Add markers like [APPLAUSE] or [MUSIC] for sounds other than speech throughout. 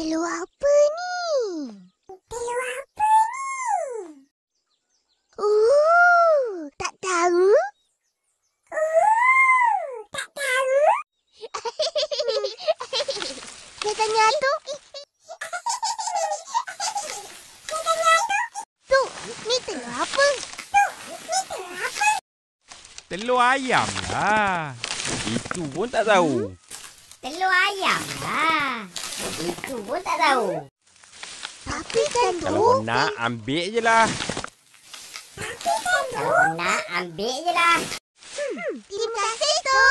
Telur apa ni? Telur apa ni? Uh, tak tahu? Uh, tak tahu? [LAUGHS] Dia tanya tu. Dia tanya tu. Tu, ni telur apa? Telur ayam lah. Itu pun tak tahu. Hmm. Telur ayam lah. Itu pun tak tahu. Tapi kan tu. Kalau kau nak, ambil je lah. Kalau kau nak, ambil je lah. Terima kasih tu.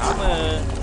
Sama.